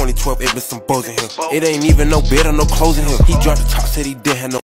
2012, it been some bows in here. It ain't even no bed or no clothes in here. He dropped the top, said he didn't have no